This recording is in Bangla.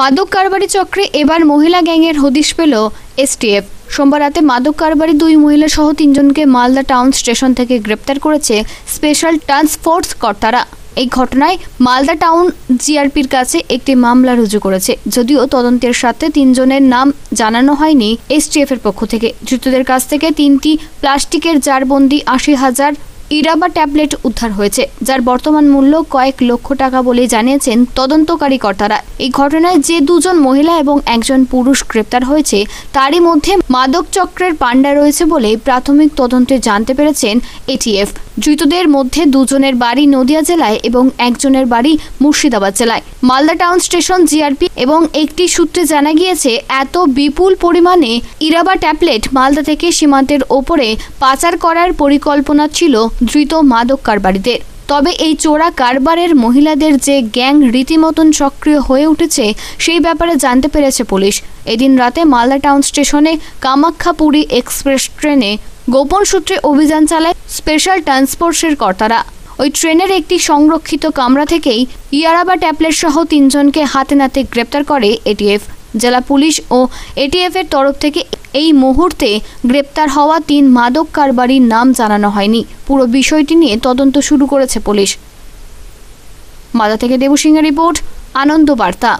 মাদক কারবারি চক্রে এবার মহিলা গ্যাংয়ের হদিশ পেল এসটিএফ। সোমবার রাতে মাদক কারবারি দুই মহিলা সহ তিনজনকে মালদা টাউন স্টেশন থেকে গ্রেপ্তার করেছে স্পেশাল টাস্ক ফোর্স কর্তারা। এই ঘটনায় মালদা টাউন জিআরপির কাছে একটি মামলা রুজু করেছে। যদিও তদন্তের সাথে তিনজনের নাম জানানো হয়নি এসটিএফ এর পক্ষ থেকে। ধৃতদের কাছ থেকে তিনটি প্লাস্টিকের জারবন্দি আশি হাজার ইরাবা ট্যাবলেট উদ্ধার হয়েছে, যার বর্তমান মূল্য কয়েক লক্ষ টাকা বলে জানিয়েছেন তদন্তকারী কর্তারা। এই ঘটনায় যে দুজন মহিলা এবং একজন পুরুষ গ্রেপ্তার হয়েছে, তারই মধ্যে মাদক চক্রের পাণ্ডা রয়েছে বলে প্রাথমিক তদন্তে জানতে পেরেছেন এটিএফ। ধৃতদের মধ্যে দুজনের বাড়ি নদিয়া জেলায় এবং একজনের বাড়ি মুর্শিদাবাদ জেলায়। মালদা টাউন স্টেশন জিআরপি এবং একটি সূত্রে জানা গিয়েছে, এত বিপুল পরিমাণে ইরাবা ট্যাবলেট মালদা থেকে সীমান্তের ওপরে পাচার করার পরিকল্পনা ছিল ধৃত মাদক কারবারিদের। তবে এই চোরা কারবারের মহিলাদের যে গ্যাং রীতিমতন সক্রিয় হয়ে উঠেছে, সেই ব্যাপারে জানতে পেরেছে পুলিশ। এদিন রাতে মালদা টাউন স্টেশনে কামাখ্যাপুরী এক্সপ্রেস ট্রেনে গোপন সূত্রে অভিযান চালায় স্পেশাল ট্রান্সপোর্টসের কর্তারা। ওই ট্রেনের একটি সংরক্ষিত কামরা থেকেই ইয়ারাবা ট্যাবলেট সহ তিনজনকে হাতে নাতে গ্রেপ্তার করে এটিএফ। জেলা পুলিশ ও এটিএফ এর তরফ থেকে এই মুহূর্তে গ্রেপ্তার হওয়া তিন মাদক কারবারির নাম জানানো হয়নি। পুরো বিষয়টি নিয়ে তদন্ত শুরু করেছে পুলিশ। মাদা থেকে দেবসিংহের রিপোর্ট, আনন্দ বার্তা।